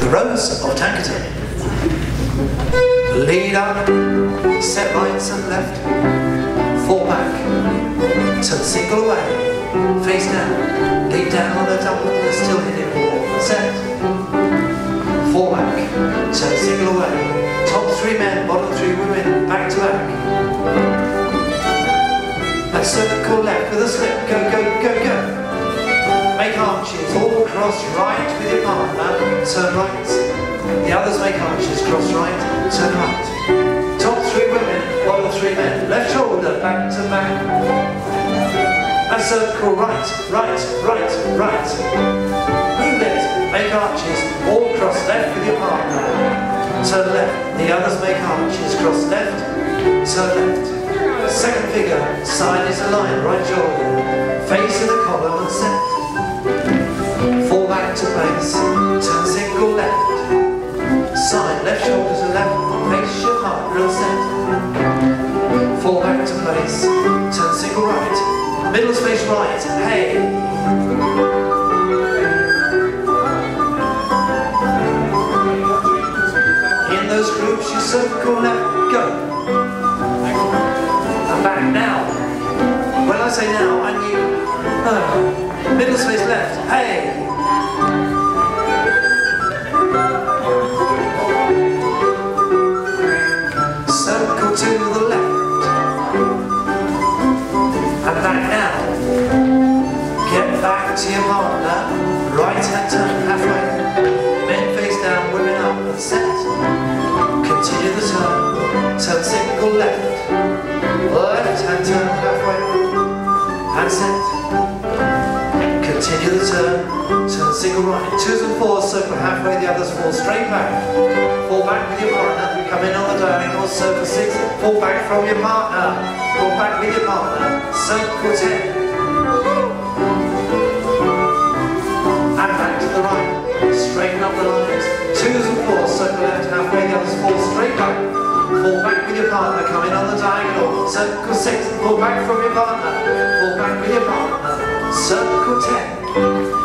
The Rose of Tankerton. Lead up, set right and left, fall back, turn single away, face down, lead down on a double, still hitting wall, set, fall back, turn single away, top three men, bottom three women, back to back, and circle left with a slip, go, go, go, go. Make arches, all cross right with your partner, turn right, the others make arches, cross right, turn right. Top three women, bottom three men. Left shoulder, back to back. A circle, right, right, right, right. Move it, make arches, all cross left with your partner. Turn left, the others make arches, cross left, turn left. Second figure, side is aligned, right shoulder. Face in the column and set. Space right, hey. In those groups you circle left, go. And back now. When I say now, I need uh, middle space left, hey. Hand turn halfway, men face down, women up and set. Continue the turn, turn single left, left hand turn halfway, and set. Continue the turn, turn single right, twos and fours, circle halfway, the others fall straight back. Fall back with your partner, come in on the diagonal, circle six, fall back from your partner, fall back with your partner, circle ten. Up the. Twos and fours, circle left halfway, the others fall straight back. Fall back with your partner, come in on the diagonal. Circle six, pull back from your partner. Fall back with your partner. Circle ten.